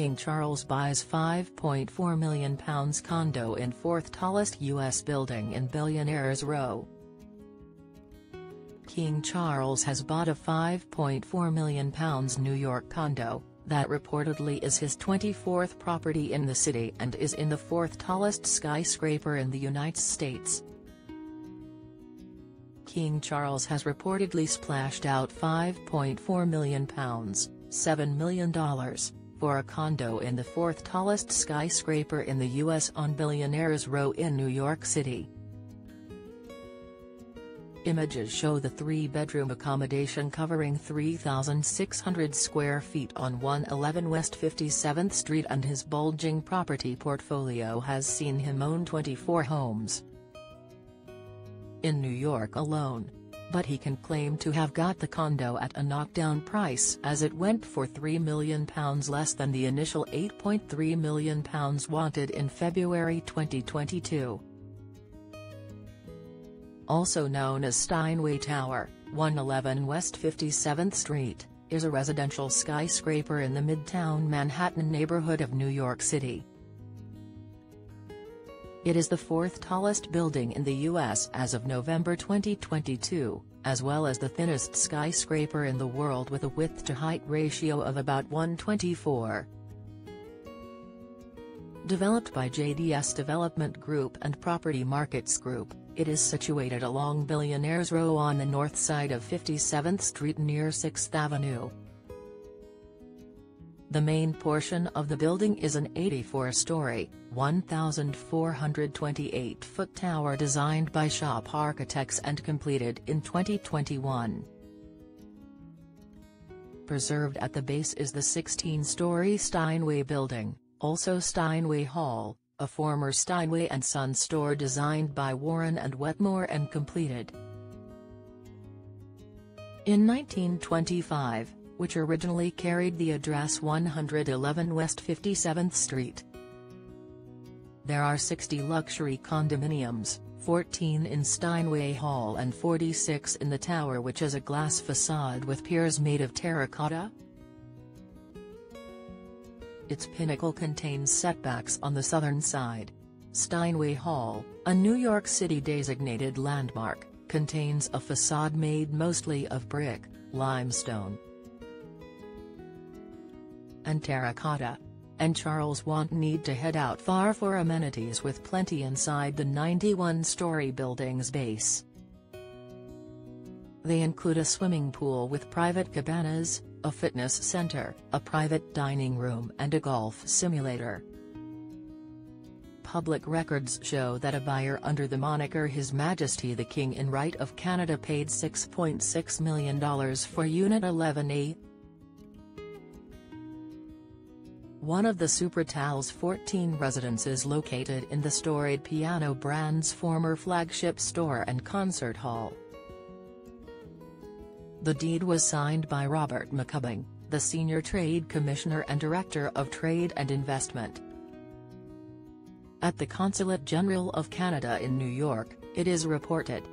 King Charles buys £5.4 million condo in fourth tallest U.S. building in Billionaires Row. King Charles has bought a £5.4 million New York condo, that reportedly is his 24th property in the city and is in the fourth tallest skyscraper in the United States. King Charles has reportedly splashed out £5.4 million, $7 million, for a condo in the fourth tallest skyscraper in the U.S. on Billionaires Row in New York City. Images show the three-bedroom accommodation covering 3,600 square feet on 111 West 57th Street and his bulging property portfolio has seen him own 24 homes in New York alone. But he can claim to have got the condo at a knockdown price as it went for £3 million less than the initial £8.3 million wanted in February 2022 also known as Steinway Tower, 111 West 57th Street, is a residential skyscraper in the Midtown Manhattan neighborhood of New York City. It is the fourth tallest building in the U.S. as of November 2022, as well as the thinnest skyscraper in the world with a width-to-height ratio of about 124. Developed by JDS Development Group and Property Markets Group, it is situated along Billionaires Row on the north side of 57th Street near 6th Avenue. The main portion of the building is an 84-story, 1,428-foot tower designed by SHoP Architects and completed in 2021. Preserved at the base is the 16-story Steinway building, also Steinway Hall, a former Steinway & Son store designed by Warren and Wetmore and completed. In 1925, which originally carried the address 111 West 57th Street. There are 60 luxury condominiums, 14 in Steinway Hall and 46 in the tower which is a glass facade with piers made of terracotta, its pinnacle contains setbacks on the southern side. Steinway Hall, a New York City designated landmark, contains a facade made mostly of brick, limestone, and terracotta. And Charles won't need to head out far for amenities with plenty inside the 91-story building's base. They include a swimming pool with private cabanas, a fitness center, a private dining room and a golf simulator. Public records show that a buyer under the moniker His Majesty the King in Right of Canada paid $6.6 million for Unit 11A. One of the supertall's 14 residences located in the storied piano brand's former flagship store and concert hall. The deed was signed by Robert McCubbing, the Senior Trade Commissioner and Director of Trade and Investment. At the Consulate General of Canada in New York, it is reported.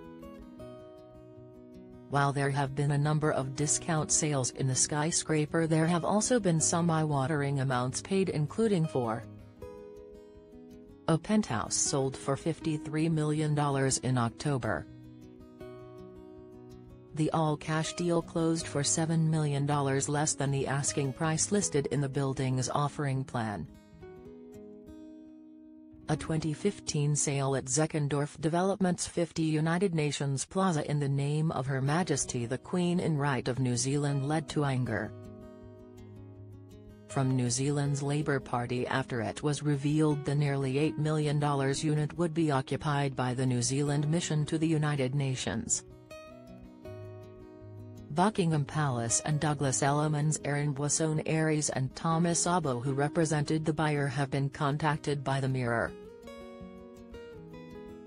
While there have been a number of discount sales in the skyscraper there have also been some eye-watering amounts paid including for a penthouse sold for $53 million in October. The all-cash deal closed for $7 million less than the asking price listed in the building's offering plan. A 2015 sale at Zeckendorf Developments 50 United Nations Plaza in the name of Her Majesty the Queen in Right of New Zealand led to anger from New Zealand's Labour Party after it was revealed the nearly $8 million unit would be occupied by the New Zealand mission to the United Nations. Buckingham Palace and Douglas Elliman's Erin Boisson Aries and Thomas Abo who represented the buyer have been contacted by the Mirror.